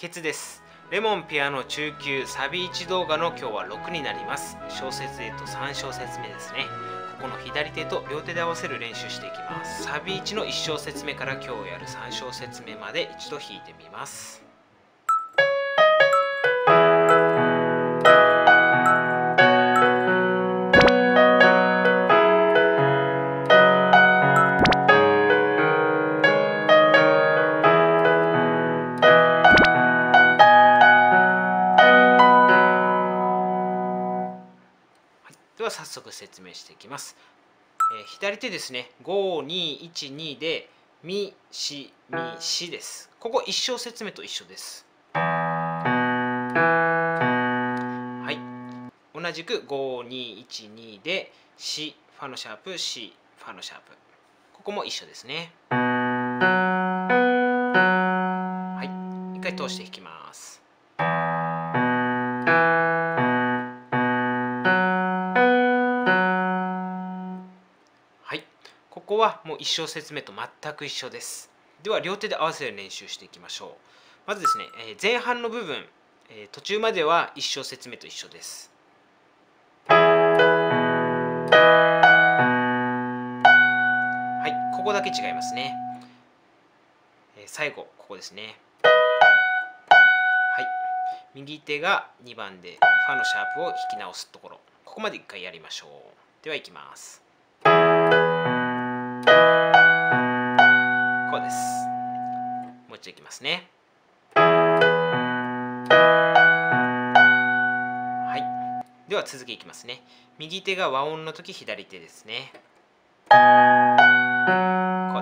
ケツです。レモンピアノ中級サビ1動画の今日は6になります。小説でと3小節目ですね。ここの左手と両手で合わせる練習していきます。サビ1の1小節目から今日やる3小節目まで一度弾いてみます。では早速説明していきます、えー左手ですね。5212でミシミシです。ここ1小節目と一緒です。はい。同じく5212でシファのシャープシファのシャープ。ここも一緒ですね。はい。一回通して弾きます。ここはもう1小節目と全く一緒です。では両手で合わせる練習していきましょう。まずですね、え前半の部分、え途中までは1小節目と一緒です。はい、ここだけ違いますね。え最後、ここですね。はい、右手が2番でファのシャープを弾き直すところ、ここまで1回やりましょう。ではいきます。です。もう一度いきますね。はい。では続きいきますね。右手が和音の時、左手ですね。こう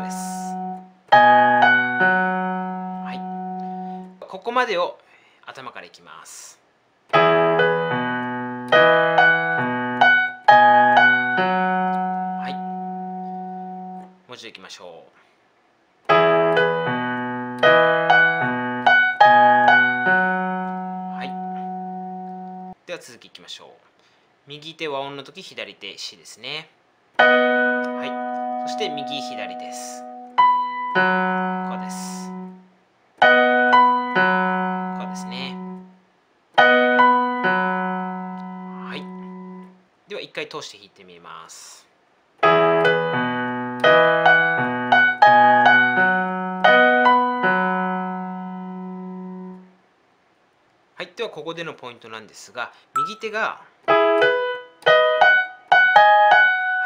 です。はい。ここまでを頭からいきます。はい。もう一度いきましょう。はい。では続きいきましょう。右手和音の時左手 C ですね。はい。そして右左です。こうです。こうですね。はい。では一回通して弾いてみます。はい、ではここでのポイントなんですが右手がは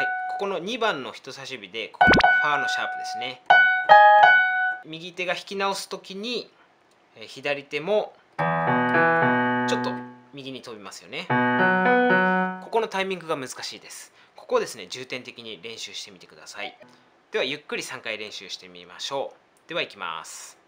い、ここの2番の人差し指でここのファーのシャープですね。右手が弾き直す時に左手もちょっと右に飛びますよね。ここのタイミングが難しいです。ここをですね重点的に練習してみてください。ではゆっくり3回練習してみましょう。ではいきます。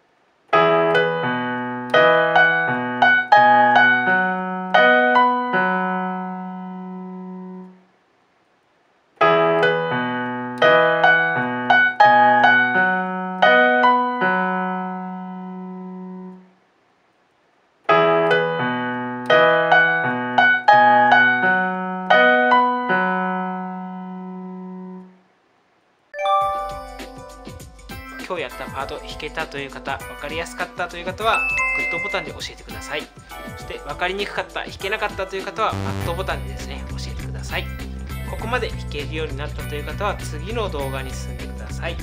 今日やったパート弾けたという方分かりやすかったという方はグッドボタンで教えてください。そして分かりにくかった引けなかったという方はバットボタンでですね教えてください。ここまで弾けるようになったという方は次の動画に進んでください。